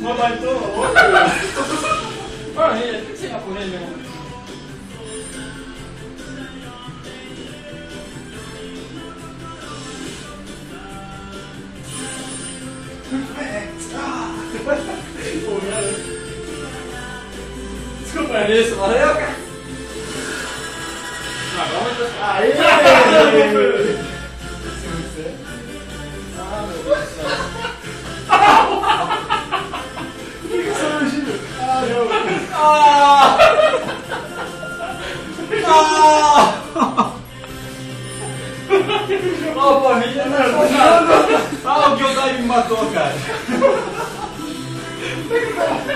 Uma baitola, Olha, tem que ser japonês mesmo. Desculpa, É isso, valeu, cara. Aê! Ah, meu Deus do céu. Por que você não gira? Ah, não. Ah! Ah! Ó, pô, a gente tá jogando. Ah, o Gyodai me matou, cara.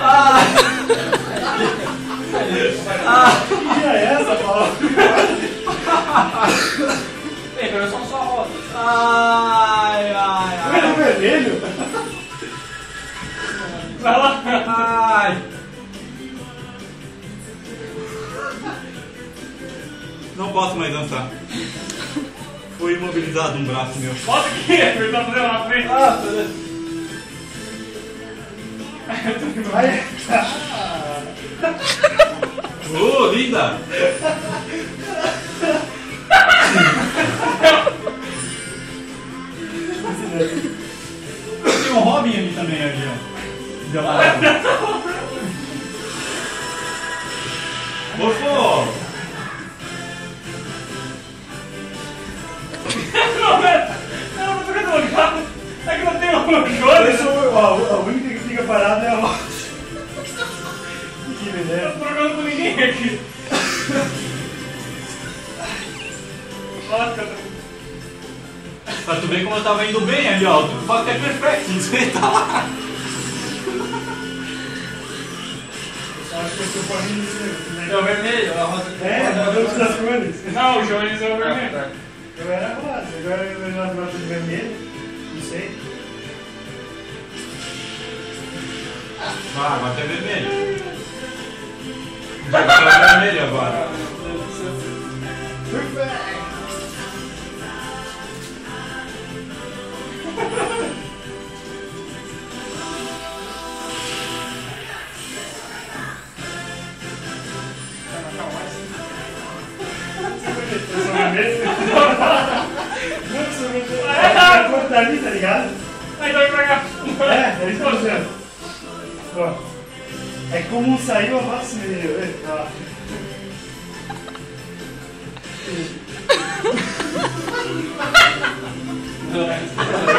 Ah! Ah! Ai, Tá vendo o ai. vermelho? Vai lá. Ai. Não posso mais dançar. Foi imobilizado um braço meu. Volta aqui, ele tá fazendo na frente. Ah, beleza. Vai. Ô, linda! Um ali também, ali, ó. Não, velho. Não, não tô querendo olhar. É que não tem um jogo. Ó, a única que fica parada é a roda. Que beleza. não tô jogando com ninguém aqui. Nossa. Pra tu ver como eu tava indo bem ali, ó. O fato é perfeito, não sei, tá lá. Eu acho que eu tô correndo nesse negócio, né? É o vermelho, a rosa. É, mudamos das cores. Não, o Jones é o Ah, vermelho. tá. Eu era rosa, agora eu já gosto de vermelho. Não sei. Ah, agora tá vermelho. Vai ficar vermelho agora. Eu eu vermelho. A cor tá ligado? Aí vai pra cá. É, é isso que eu. É como um saiu, a roça se vendeu. Ó. Não, é.